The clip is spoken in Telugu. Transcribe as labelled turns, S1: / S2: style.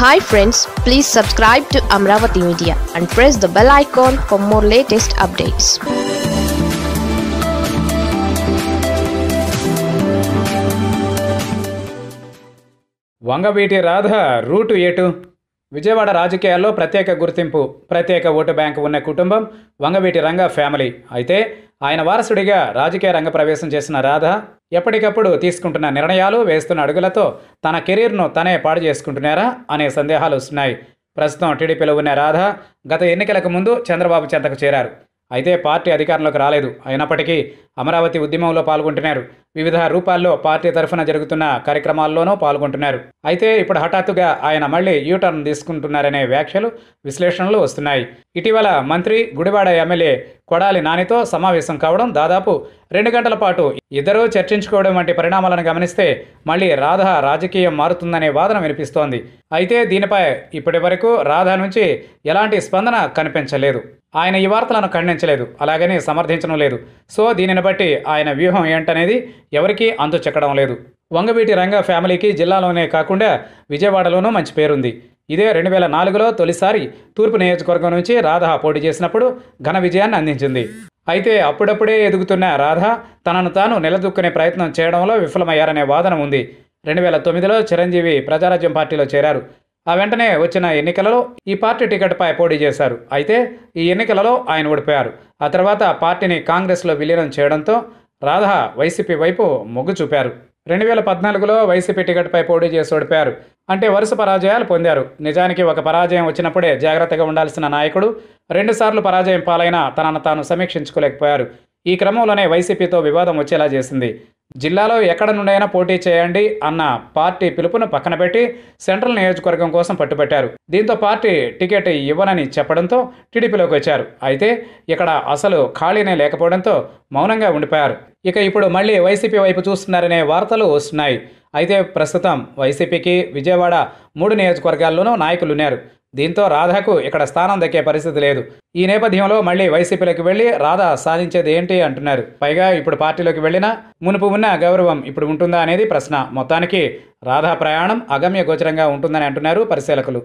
S1: Hi friends please subscribe to Amaravati media and press the bell icon for more latest updates
S2: Vangaveeti Radha route ఏటు? విజయవాడ రాజకీయాల్లో ప్రత్యేక గుర్తింపు ప్రత్యేక ఓటు బ్యాంకు ఉన్న కుటుంబం వంగవీటి రంగ ఫ్యామిలీ. అయితే ఆయన వారసుడిగా రాజకీయ రంగ ప్రవేశం చేసిన రాధ ఎప్పటికప్పుడు తీసుకుంటున్న నిర్ణయాలు వేస్తున్న అడుగులతో తన కెరీర్ను తనే పాడు చేసుకుంటున్నారా అనే సందేహాలు వస్తున్నాయి. ప్రస్తుతం టీడీపీలో ఉన్న రాధ గత ఎన్నికలకు ముందు చంద్రబాబు చెంతకు చేరారు. అయితే పార్టీ అధికారంలోకి రాలేదు. అయినప్పటికీ అమరావతి ఉద్యమంలో పాల్గొంటున్నారు. వివిధ రూపాల్లో పార్టీ తరఫున జరుగుతున్న కార్యక్రమాల్లోనూ పాల్గొంటున్నారు. అయితే ఇప్పుడు హఠాత్తుగా ఆయన మళ్ళీ యూటర్న్ తీసుకుంటున్నారనే వ్యాఖ్యలు విశ్లేషణలు వస్తున్నాయి. ఇటీవల మంత్రి గుడివాడ ఎమ్మెల్యే కొడాలి నానితో సమావేశం కావడం దాదాపు రెండు గంటల పాటు ఇద్దరూ చర్చించుకోవడం వంటి పరిణామాలను గమనిస్తే మళ్ళీ రాధ రాజకీయం మారుతుందనే వాదన వినిపిస్తోంది. అయితే దీనిపై ఇప్పటి వరకు రాధ నుంచి ఎలాంటి స్పందన కనిపించలేదు. ఆయన ఈ వార్తలను ఖండించలేదు అలాగని సమర్థించడం లేదు. సో దీనిని బట్టి ఆయన వ్యూహం ఏంటనేది ఎవరికీ అంతు చెక్కడం లేదు. వంగవీటి రంగ ఫ్యామిలీకి జిల్లాలోనే కాకుండా విజయవాడలోనూ మంచి పేరుంది. ఇదే రెండు వేల నాలుగులో తొలిసారి తూర్పు నియోజకవర్గం నుంచి రాధ పోటీ చేసినప్పుడు ఘన విజయాన్ని అందించింది. అయితే అప్పుడప్పుడే ఎదుగుతున్న రాధ తనను తాను నిలదొక్కునే ప్రయత్నం చేయడంలో విఫలమయ్యారనే వాదన ఉంది. రెండు వేల తొమ్మిదిలో చిరంజీవి ప్రజారాజ్యం పార్టీలో చేరారు. ఆ వెంటనే వచ్చిన ఎన్నికలలో ఈ పార్టీ టికెట్పై పోటీ చేశారు. అయితే ఈ ఎన్నికలలో ఆయన ఓడిపోయారు. ఆ తర్వాత పార్టీని కాంగ్రెస్లో విలీనం చేయడంతో రాధ వైసీపీ వైపు మొగ్గు చూపారు. రెండు వేల పద్నాలుగులో వైసీపీ టికెట్పై పోటీ చేసి ఓడిపారు అంటే వరుస పరాజయాలు పొందారు. నిజానికి ఒక పరాజయం వచ్చినప్పుడే జాగ్రత్తగా ఉండాల్సిన నాయకుడు రెండుసార్లు పరాజయం పాలైనా తనను తాను సమీక్షించుకోలేకపోయారు. ఈ క్రమంలోనే వైసీపీతో వివాదం వచ్చేలా చేసింది. జిల్లాలో ఎక్కడ నుండైనా పోటీ చేయండి అన్న పార్టీ పిలుపును పక్కన పెట్టి సెంట్రల్ నియోజకవర్గం కోసం పట్టుబట్టారు. దీంతో పార్టీ టికెట్ ఇవ్వనని చెప్పడంతో టీడీపీలోకి వచ్చారు. అయితే ఇక్కడ అసలు ఖాళీనే లేకపోవడంతో మౌనంగా ఉండిపోయారు. ఇక ఇప్పుడు మళ్ళీ వైసీపీ వైపు చూస్తున్నారనే వార్తలు వస్తున్నాయి. అయితే ప్రస్తుతం వైసీపీకి విజయవాడ మూడు నియోజకవర్గాల్లోనూ నాయకులు ఉన్నారు దీంతో రాధాకు ఇక్కడ స్థానం దక్కే పరిస్థితి లేదు. ఈ నేపథ్యంలో మళ్ళీ వైసీపీలోకి వెళ్ళి రాధా సాధించేది ఏంటి అంటున్నారు. పైగా ఇప్పుడు పార్టీలోకి వెళ్ళినా మునుపు ఉన్న గౌరవం ఇప్పుడు ఉంటుందా అనేది ప్రశ్న. మొత్తానికి రాధా ప్రయాణం అగమ్య గోచరంగా ఉంటుందని అంటున్నారు పరిశీలకులు.